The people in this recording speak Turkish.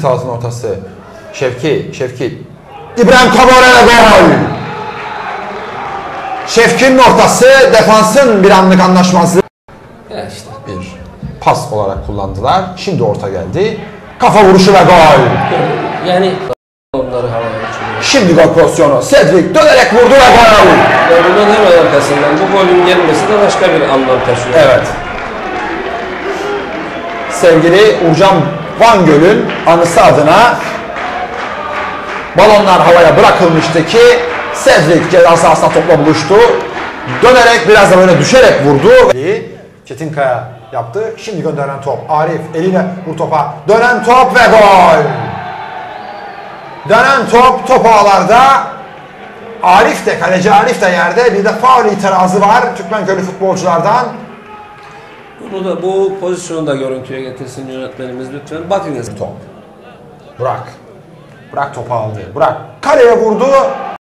Sahasının ortası. Şevki, Şevki. İbrahim Kabore gol. Şevki'nin ortası defansın bir anlık anlaşmazlığı. Ya işte. Bir pas olarak kullandılar. Şimdi orta geldi. Kafa vuruşu ve gol. Yani onları havaya uçuruyor. Şimdi gol pozisyonu. Cedric dönerek vurdu ve gol. Ve bunun hemen arkasından bu golün gelmesi de başka bir anlam taşıyor. Evet. Sevgili Urcan Van Göl'ün anısı adına balonlar havaya bırakılmıştı ki Cedric ceza sahasına topla buluştu. Dönerek biraz da böyle düşerek vurdu. Çetin Kaya yaptı. Şimdi gönderen top. Arif eliyle vur topa. Dönen top ve gol. Dönen top top ağlarda. Arif de kaleci Arif de yerde. Bir de faul itirazı var Türkmenköylü futbolculardan. Bunu da bu pozisyonu da görüntüye getirsin yönetmenimiz lütfen. Bakınız. Top. Burak. Burak topu aldı. Burak kaleye vurdu.